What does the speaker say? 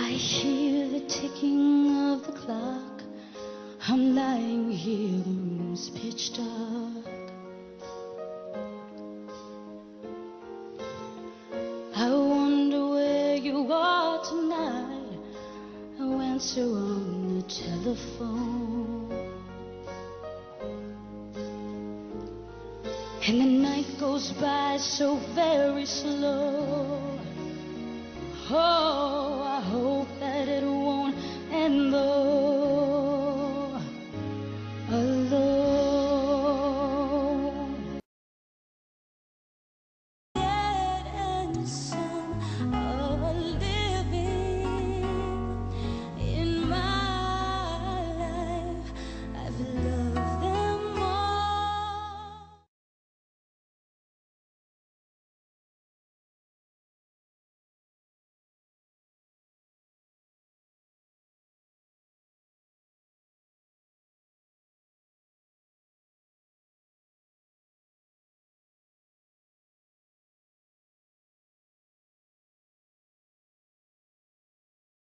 I hear the ticking of the clock. I'm lying here, the room's pitch dark. I wonder where you are tonight. I answer on the telephone. And the night goes by so very slow. Oh.